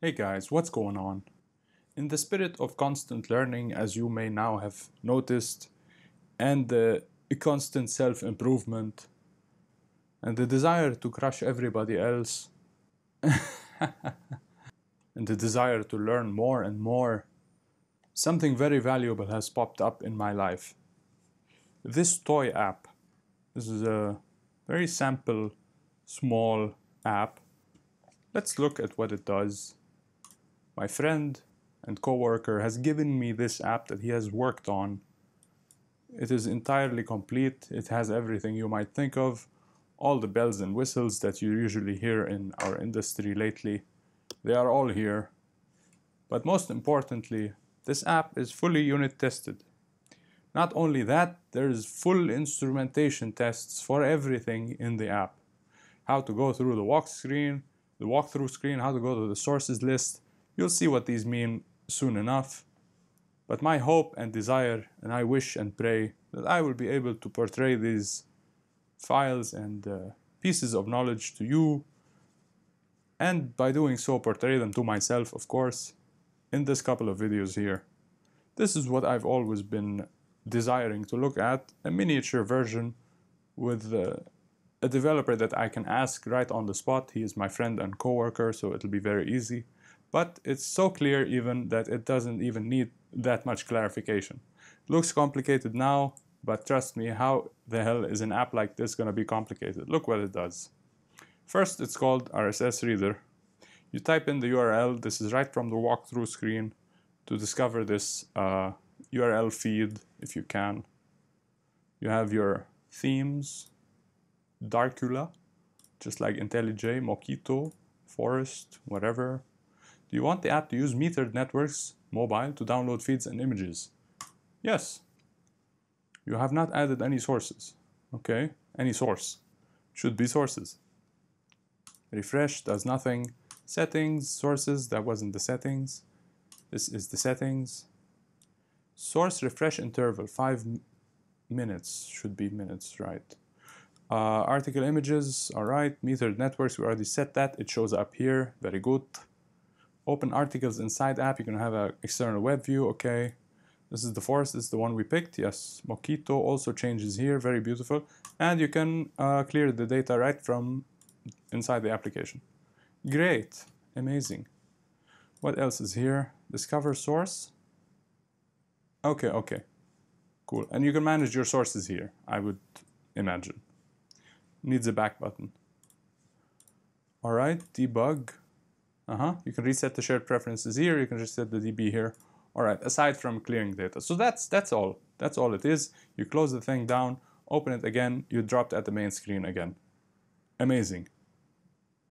Hey guys, what's going on? In the spirit of constant learning, as you may now have noticed, and the constant self improvement, and the desire to crush everybody else, and the desire to learn more and more, something very valuable has popped up in my life. This toy app. This is a very sample, small app. Let's look at what it does my friend and coworker has given me this app that he has worked on. It is entirely complete. It has everything you might think of, all the bells and whistles that you usually hear in our industry lately. They are all here. But most importantly, this app is fully unit tested. Not only that, there is full instrumentation tests for everything in the app. How to go through the walk screen, the walkthrough screen, how to go to the sources list, You'll see what these mean soon enough. But my hope and desire, and I wish and pray that I will be able to portray these files and uh, pieces of knowledge to you, and by doing so, portray them to myself, of course, in this couple of videos here. This is what I've always been desiring to look at a miniature version with uh, a developer that I can ask right on the spot. He is my friend and coworker, so it'll be very easy but it's so clear even that it doesn't even need that much clarification. looks complicated now, but trust me, how the hell is an app like this going to be complicated? Look what it does. First, it's called RSS Reader. You type in the URL, this is right from the walkthrough screen, to discover this uh, URL feed if you can. You have your themes, Darcula, just like IntelliJ, Mockito, Forest, whatever, do you want the app to use metered networks mobile to download feeds and images? Yes. You have not added any sources. Okay, any source. Should be sources. Refresh does nothing. Settings, sources, that wasn't the settings. This is the settings. Source refresh interval, five minutes, should be minutes, right. Uh, article images, all right. Metered networks, we already set that. It shows up here, very good open articles inside app, you can have an external web view, okay. This is the forest, this is the one we picked, yes. Mockito also changes here, very beautiful. And you can uh, clear the data right from inside the application. Great, amazing. What else is here? Discover source. Okay, okay, cool. And you can manage your sources here, I would imagine. Needs a back button. All right, debug. Uh-huh. You can reset the shared preferences here. You can reset the DB here. All right, aside from clearing data. So that's that's all. That's all it is. You close the thing down, open it again, you dropped at the main screen again. Amazing.